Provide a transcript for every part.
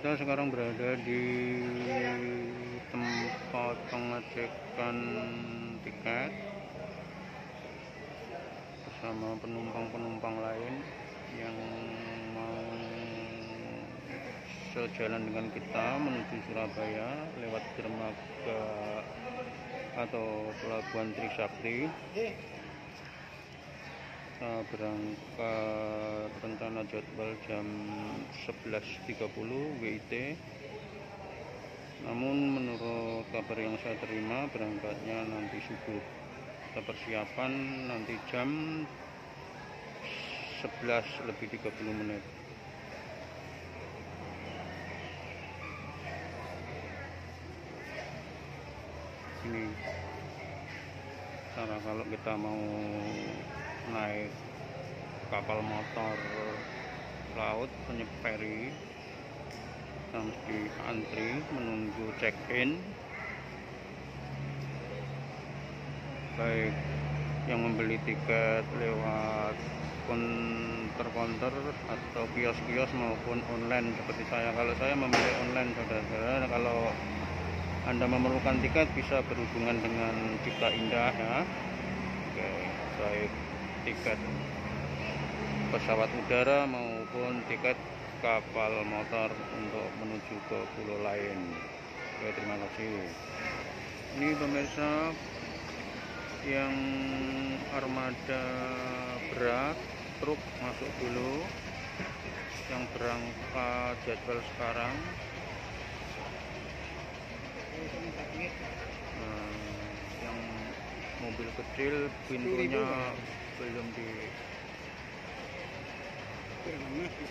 kita sekarang berada di tempat pengecekan tiket bersama penumpang-penumpang lain yang mau sejalan dengan kita menuju Surabaya lewat dermaga atau pelabuhan Trisakti kita berangkat rencana jadwal jam 11.30 WIT namun menurut kabar yang saya terima berangkatnya nanti subuh. Kita persiapan nanti jam 11 lebih 30 menit. Ini cara kalau kita mau naik kapal motor laut penyeperi kita mesti antri menunggu check in baik yang membeli tiket lewat konter-konter atau kios-kios maupun online. Seperti saya kalau saya membeli online saudara-saudara kalau anda memerlukan tiket bisa berhubungan dengan Cipta Indah ya. Oke, baik tiket pesawat udara maupun tiket kapal motor untuk menuju ke pulau lain. Oke terima kasih. Ini pemirsa yang armada berat truk masuk dulu yang berangkat jadwal sekarang. Nah, mobil kecil pintunya belum di termasuk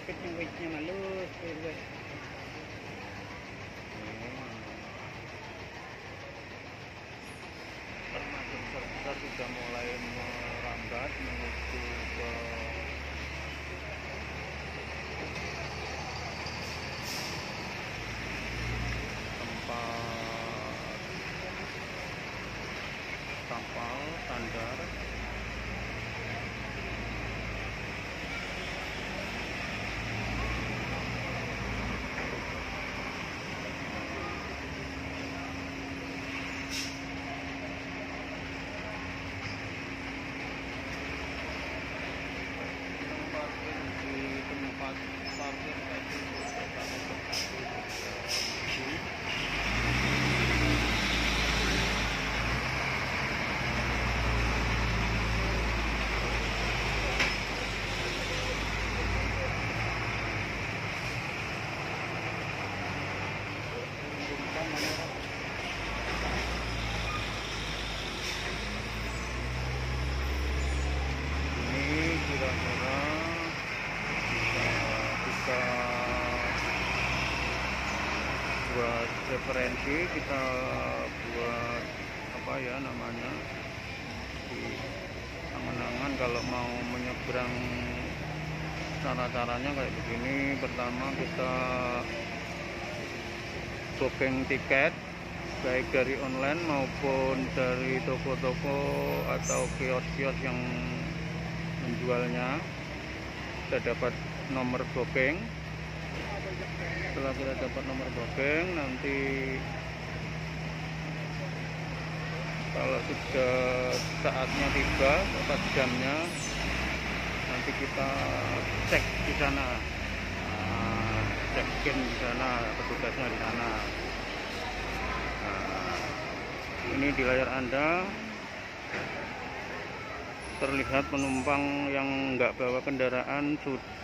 referensi kita buat apa ya namanya di angan-angan kalau mau menyeberang cara-caranya kayak begini. Pertama kita booking tiket baik dari online maupun dari toko-toko atau kios-kios yang menjualnya. Kita dapat nomor booking setelah kita dapat nomor booking nanti kalau sudah saatnya tiba tepat jamnya nanti kita cek di sana. Nah, check in di sana petugasnya di sana. Nah, ini di layar anda. Terlihat penumpang yang nggak bawa kendaraan sudah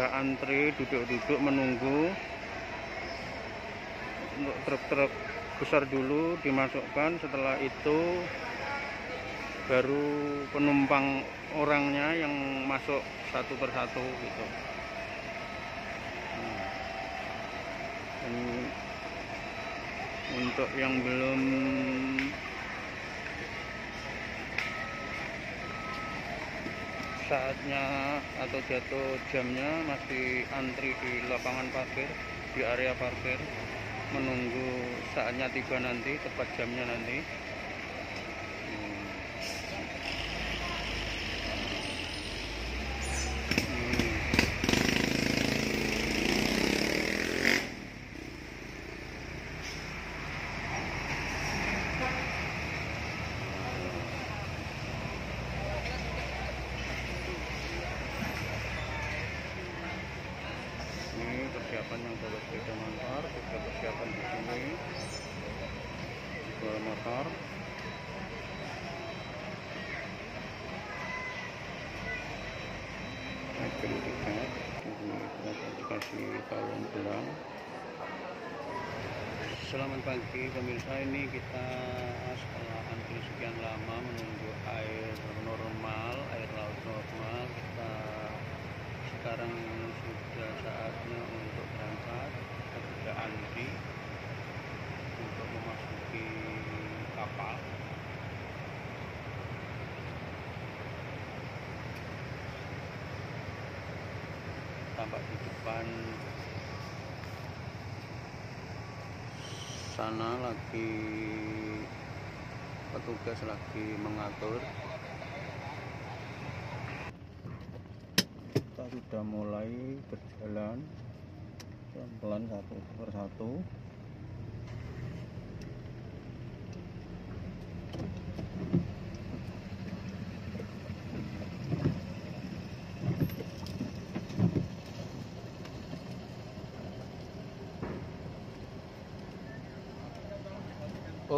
antri duduk-duduk menunggu. Untuk truk-truk besar dulu dimasukkan. Setelah itu baru penumpang orangnya yang masuk satu persatu gitu. Nah, ini untuk yang belum saatnya atau jatuh jamnya masih antri di lapangan parkir di area parkir menunggu saatnya tiba nanti tepat jamnya nanti Hmm. Hmm. motor mobil tiket ini dikasih kalung gelang selamat pagi pemirsa. Ini kita setelah antri sekian lama menunggu air normal air laut normal. Kita sekarang sudah saatnya untuk berangkat kita antri untuk memasuki kapal. Tampak di depan sana lagi petugas lagi mengatur. Kita sudah mulai berjalan pelan-pelan satu persatu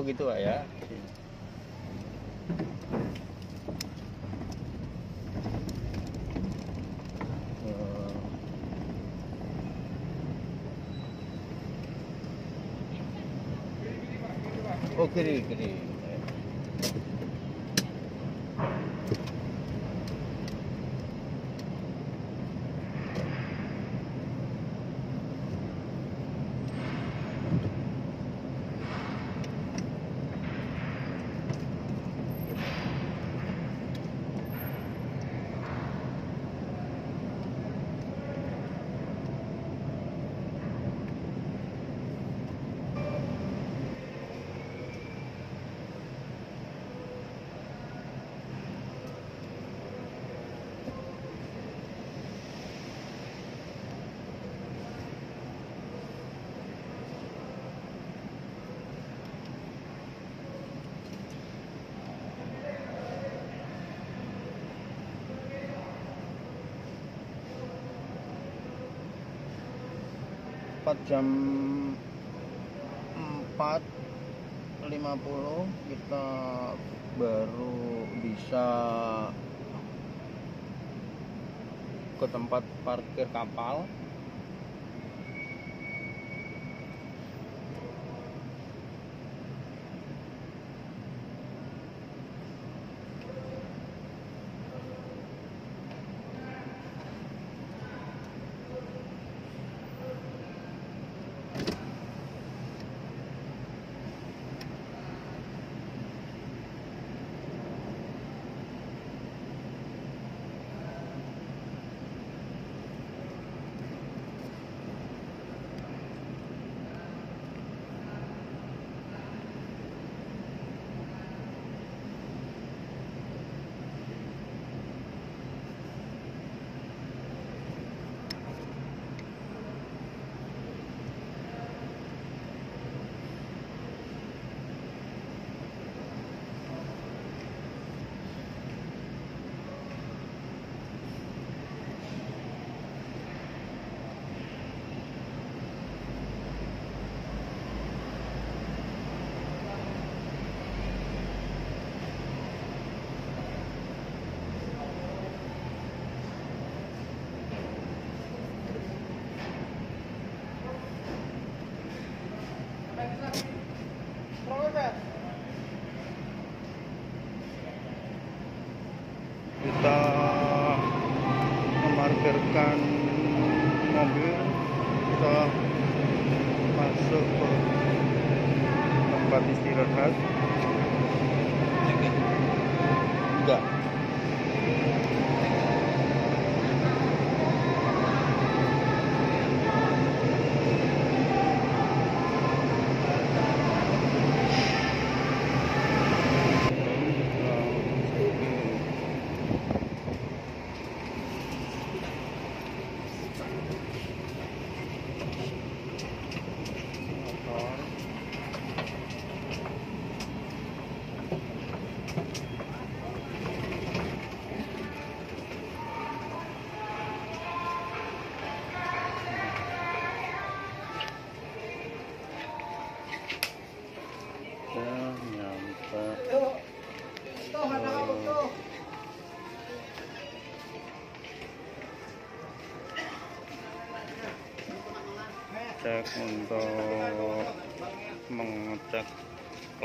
gitu Pak ya. Oh kiri kiri. Empat jam empat lima puluh kita baru bisa ke tempat parkir kapal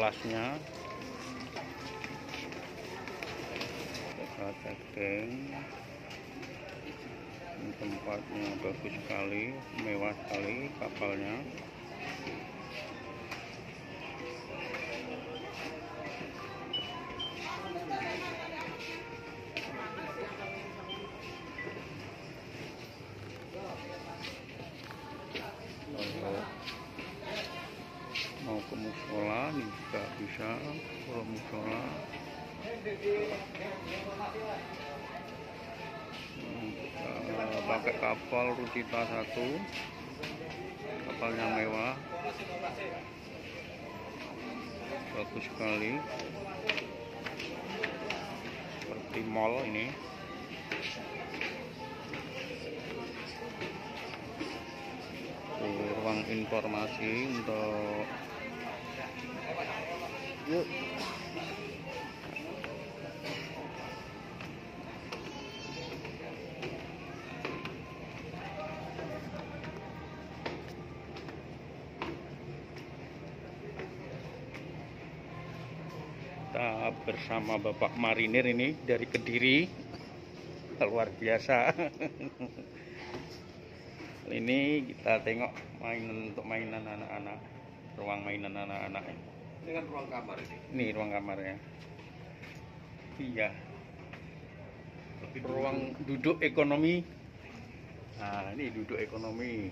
kelasnya kita tempatnya bagus sekali mewah sekali kapalnya juga bisa kalau musola. Hmm, pakai kapal Rucita satu. Kapalnya mewah. Bagus sekali. Seperti mall ini. Ruang informasi untuk kita bersama Bapak Marinir ini dari Kediri. Luar biasa. Ini kita tengok mainan untuk mainan anak-anak ruang mainan anak-anak Ini kan ruang kamar ini. ini ruang kamarnya iya. Ruang duduk ekonomi. Nah ini duduk ekonomi.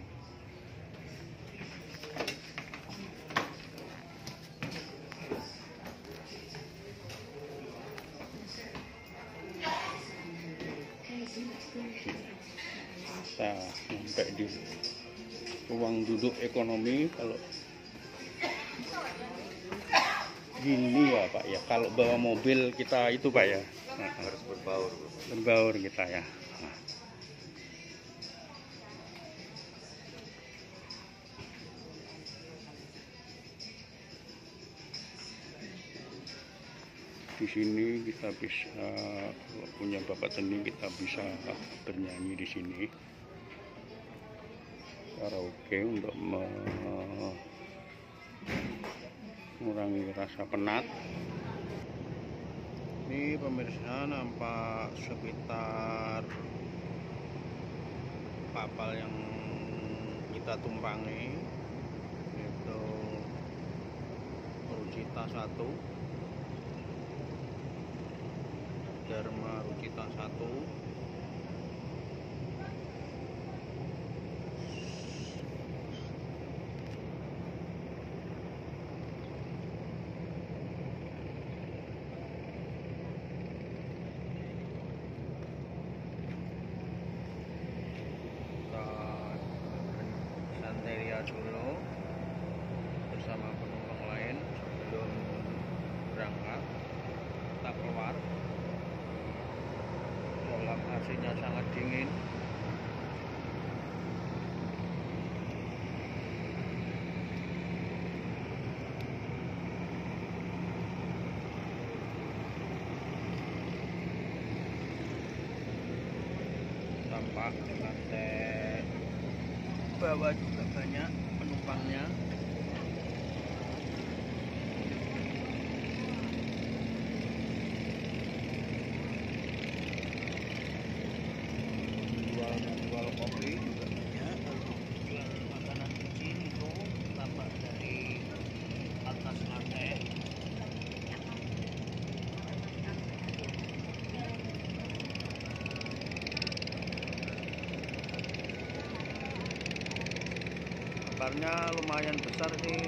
Nah sampai di ruang duduk ekonomi. Kalau gini ya pak ya kalau bawa mobil kita itu pak ya Nah, harus berbaur. Berbaur kita ya Nah. di sini kita bisa kalau punya bakat seni kita bisa bernyanyi di sini karaoke untuk mengurangi rasa penat. Ini pemirsa nampak sekitar kapal yang kita tumpangi itu Rucita 1 Dharma Rucita 1 kita santeria dulu bersama penumpang lain sebelum berangkat kita keluar dalam AC-nya sangat dingin tampak di lantai bawah juga banyak penumpangnya jual jual kopi juga banyak jual makanan kecil itu tampak dari atas lantai kabarnya lumayan besar sih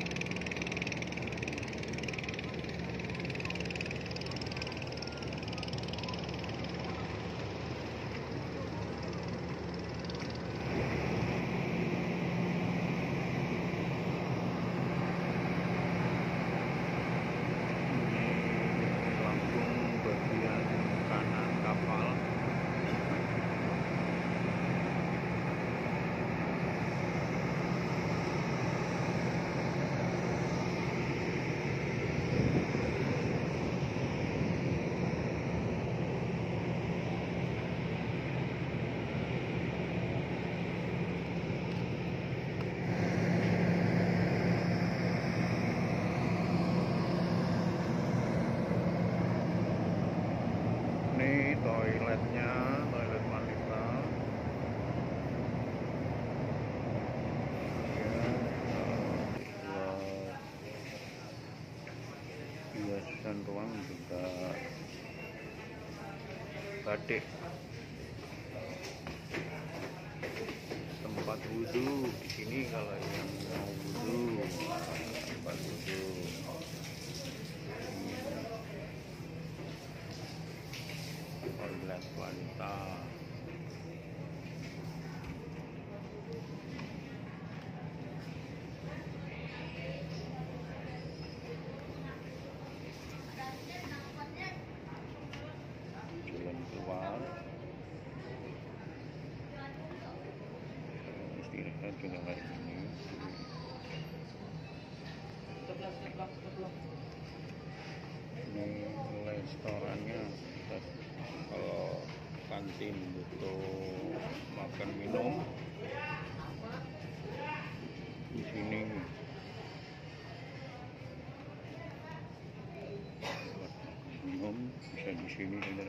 sini kita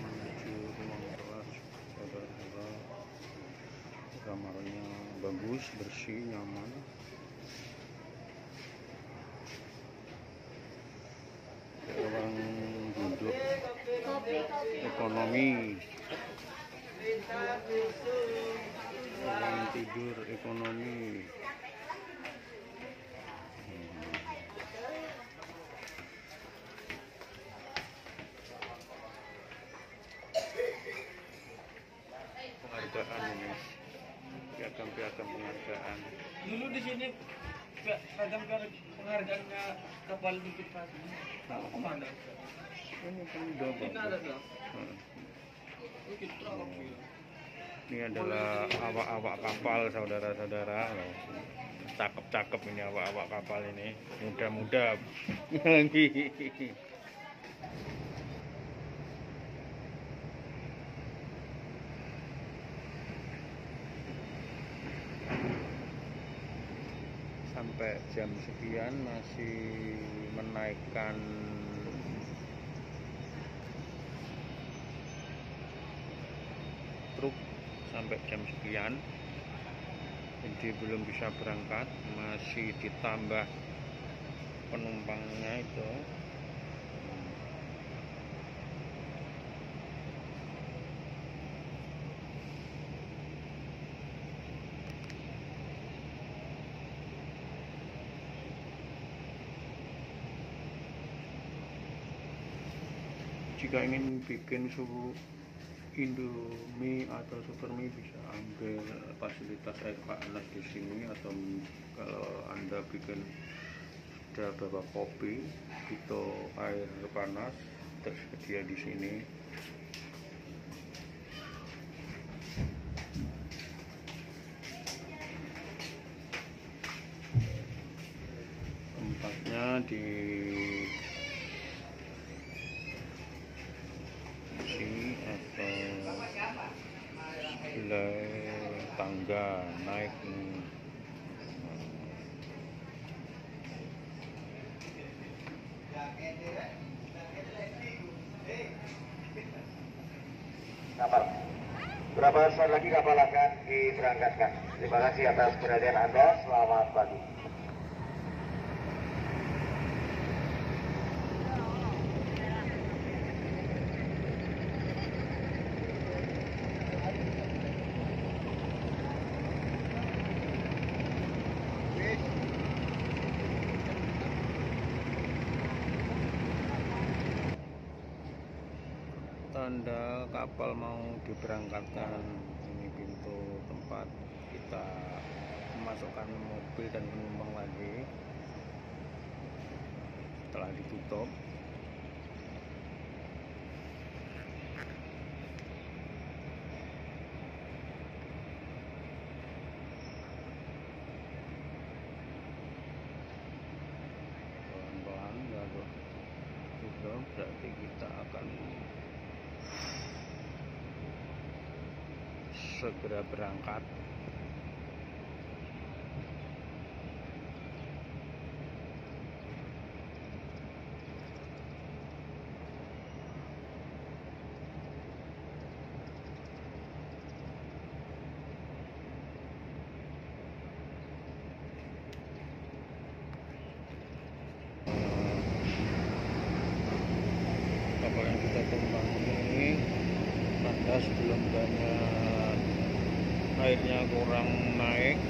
menuju ruang kelas saudara-saudara. Kamarnya bagus bersih nyaman. Ruang duduk. Ekonomi tidur ekonomi penghargaan ini piagam-piagam penghargaan Dulu di sini kadang penghargaannya kapal bukit pagi. Tahu ke mana? ini kan udah Ini ada bagus. Hmm. Bukit Perahu. Ini adalah awak-awak kapal saudara-saudara. Cakep-cakep ini awak-awak kapal ini. Muda-muda. Sampai jam sekian masih menaikkan truk sampai jam sekian. Jadi belum bisa berangkat masih ditambah penumpangnya itu. Jika ingin bikin suhu Indomie atau Supermie bisa ambil fasilitas air panas di sini atau kalau anda bikin sudah bawa kopi itu air panas tersedia di sini. Tempatnya di sini atau sebelah tangga naik nih. kapal. Saat lagi kapal akan diberangkatkan? Terima kasih atas perhatian Anda. Selamat pagi. tanda kapal mau diberangkatkan ini pintu tempat kita memasukkan mobil dan penumpang lagi. Setelah ditutup. Pelan-pelan tutup berarti kita akan segera berangkat atas belum banyak airnya kurang naik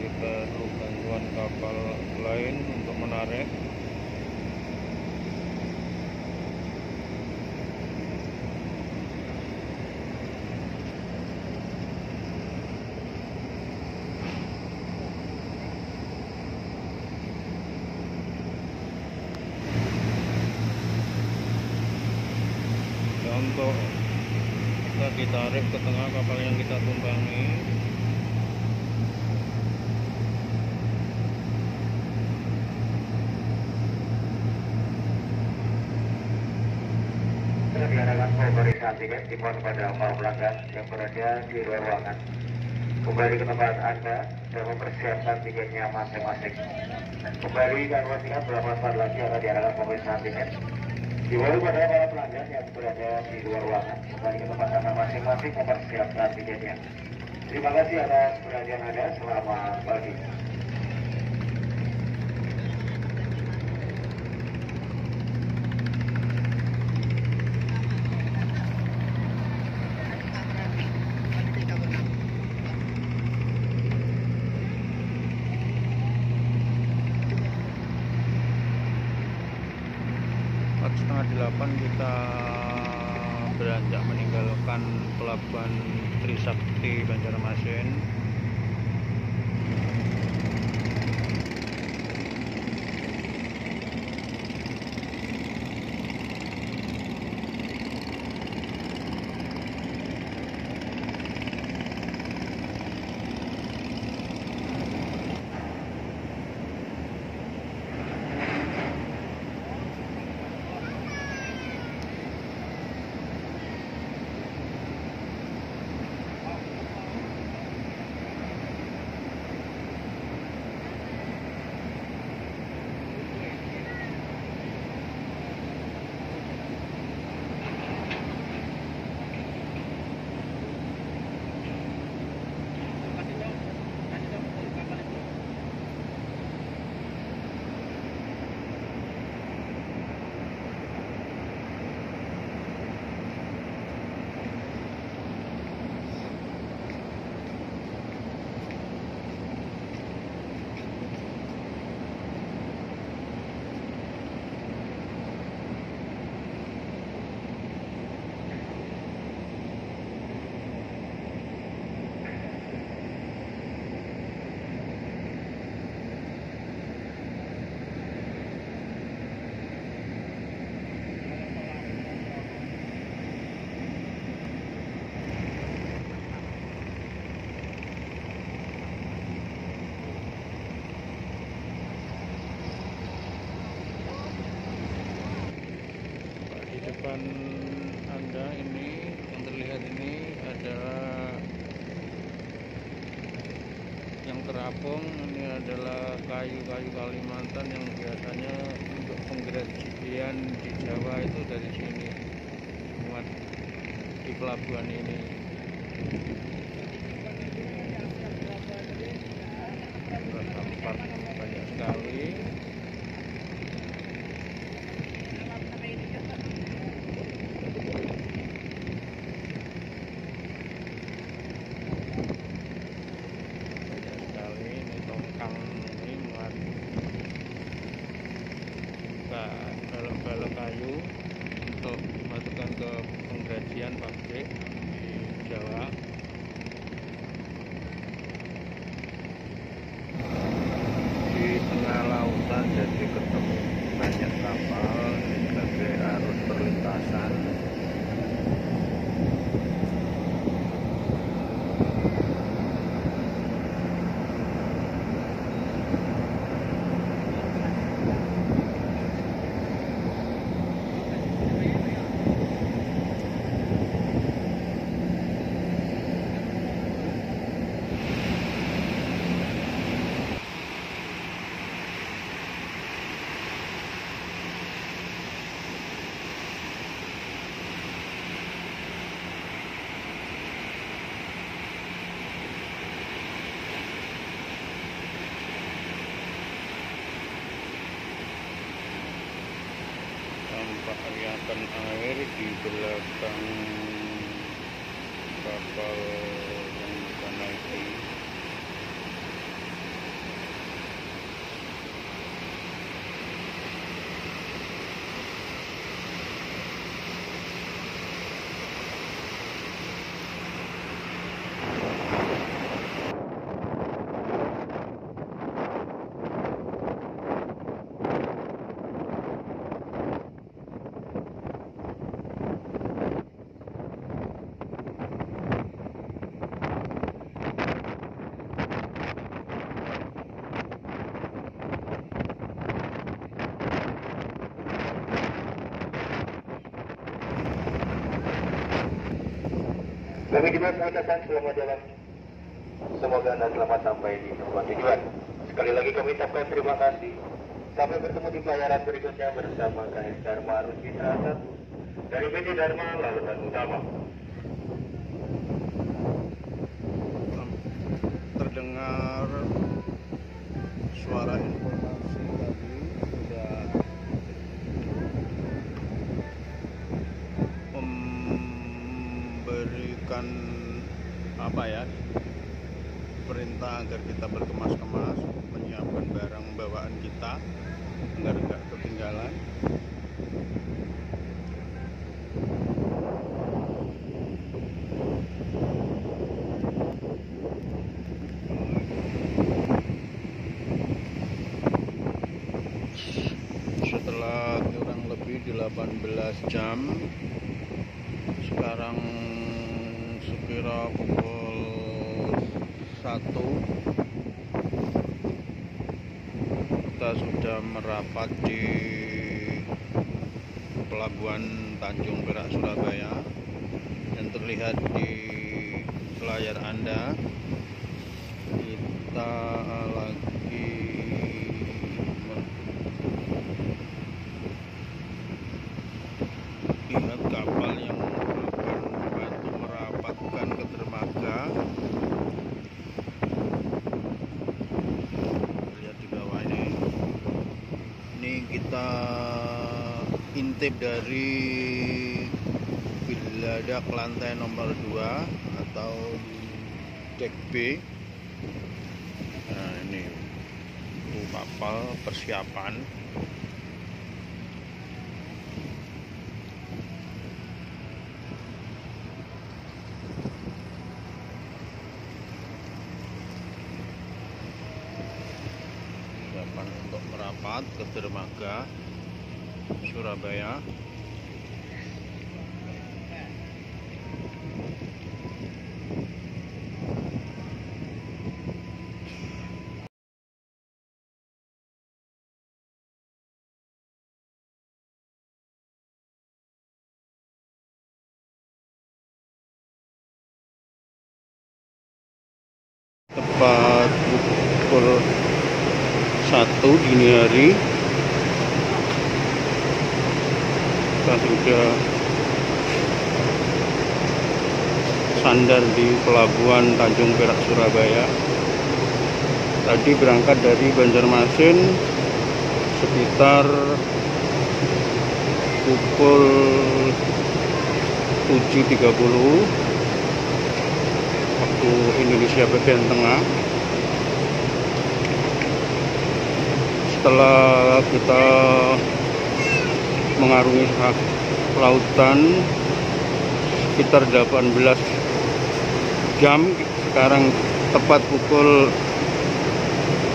kita perlu bantuan kapal lain untuk menarik. Ya untuk kita ditarik ke tengah kapal yang kita tumpangi Sudah diadakan tiket dimuat pada para pelanggan yang berada di luar ruangan. Kembali ke tempat Anda dan mempersiapkan tiketnya masing-masing. Kembali ke ruang tiket beberapa saat lagi akan diadakan pemeriksaan tiket. Dibawa pada para pelanggan yang berada di luar ruangan. Kembali ke tempat Anda masing-masing mempersiapkan tiketnya. Terima kasih atas perhatian Anda. Selamat pagi. Uh. Depan anda ini yang terlihat ini adalah yang terapung. Ini adalah kayu-kayu Kalimantan yang biasanya untuk penggrajian di Jawa itu dari sini muat di pelabuhan ini konsultan jadi ketemu banyak kapal. Kami juga saya ucapkan selamat jalan. Semoga Anda selamat sampai di tempat tujuan. Sekali lagi kami ucapkan terima kasih. Sampai bertemu di pelayaran berikutnya bersama KS Dharma Rusita 1 dari PT Dharma Lautan Utama. Ya perintah agar kita berkemas-kemas menyiapkan barang bawaan kita agar nggak ketinggalan setelah kurang lebih 18 jam sekarang sekira pukul 1 kita sudah merapat di pelabuhan Tanjung Perak Surabaya yang terlihat di layar Anda kita lagi melihat kapal yang akan membantu merapatkan ke dermaga lihat di bawah ini ini kita intip dari biladak lantai nomor 2 atau di deck B. Nah ini kapal persiapan untuk merapat ke dermaga Surabaya tepat pukul 1 dini hari. Kita sudah sandar di pelabuhan Tanjung Perak Surabaya. Tadi berangkat dari Banjarmasin sekitar pukul 7.30 waktu Indonesia bagian tengah setelah kita mengarungi lautan sekitar 18 jam sekarang tepat pukul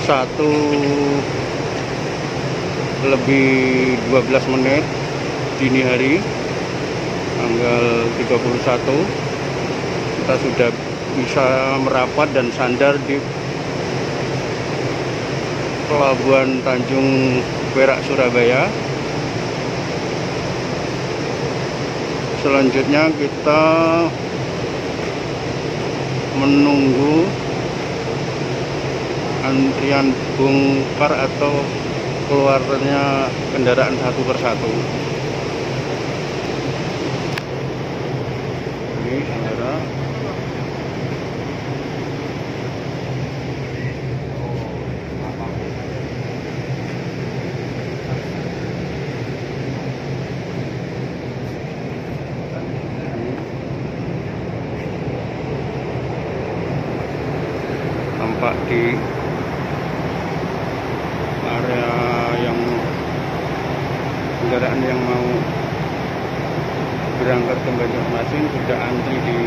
1 lebih 12 menit dini hari tanggal 31 kita sudah bisa merapat dan sandar di Pelabuhan Tanjung Perak Surabaya. Selanjutnya kita menunggu antrian bongkar atau keluarnya kendaraan satu persatu. Ini saudara di area yang kendaraan yang mau berangkat ke Banjarmasin sudah antri di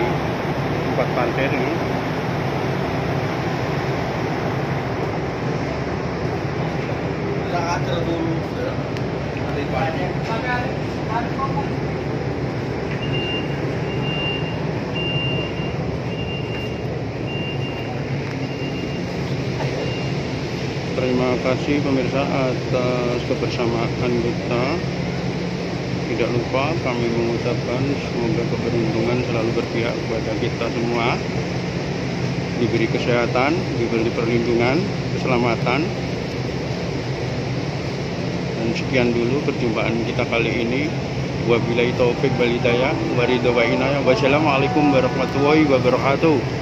tempat parkir ini. Terima kasih pemirsa atas kebersamaan kita. Tidak lupa kami mengucapkan semoga keberuntungan selalu berpihak kepada kita semua. Diberi kesehatan, diberi perlindungan, keselamatan. Dan sekian dulu perjumpaan kita kali ini. Wabillahi taufik wal hidayah. Waridha. Wassalamualaikum warahmatullahi wabarakatuh.